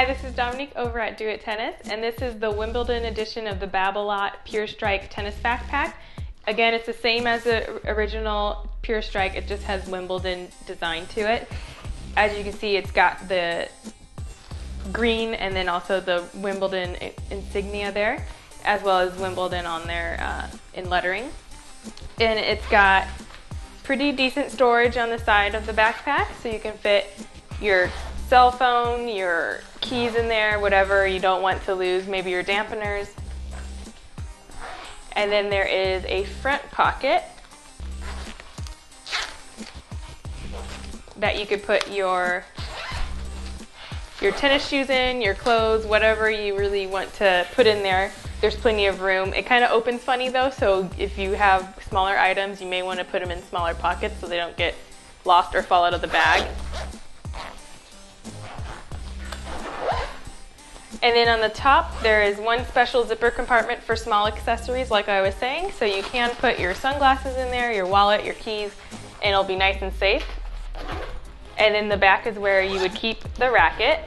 Dominique over at Do It Tennis, and this is the Wimbledon edition of the Babolat Pure Strike tennis backpack. Again, it's the same as the original Pure Strike, it just has Wimbledon design to it. As you can see, it's got the green and then also the Wimbledon insignia there, as well as Wimbledon on there uh, in lettering. And it's got pretty decent storage on the side of the backpack, so you can fit your cell phone, your keys in there, whatever you don't want to lose, maybe your dampeners. And then there is a front pocket that you could put your your tennis shoes in, your clothes, whatever you really want to put in there. There's plenty of room. It kind of opens funny though, so if you have smaller items, you may want to put them in smaller pockets so they don't get lost or fall out of the bag. And then on the top, there is one special zipper compartment for small accessories, like I was saying. So you can put your sunglasses in there, your wallet, your keys, and it'll be nice and safe. And then the back is where you would keep the racket.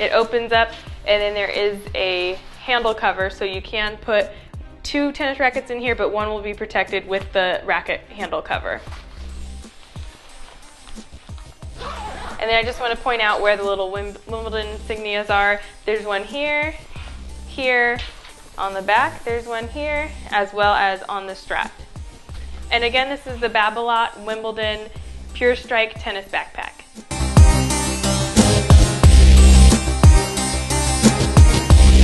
It opens up, and then there is a handle cover, so you can put two tennis rackets in here, but one will be protected with the racket handle cover. And then I just want to point out where the little Wimbledon insignias are. There's one here, here, on the back, there's one here, as well as on the strap. And again, this is the Babolat Wimbledon Pure Strike Tennis Backpack.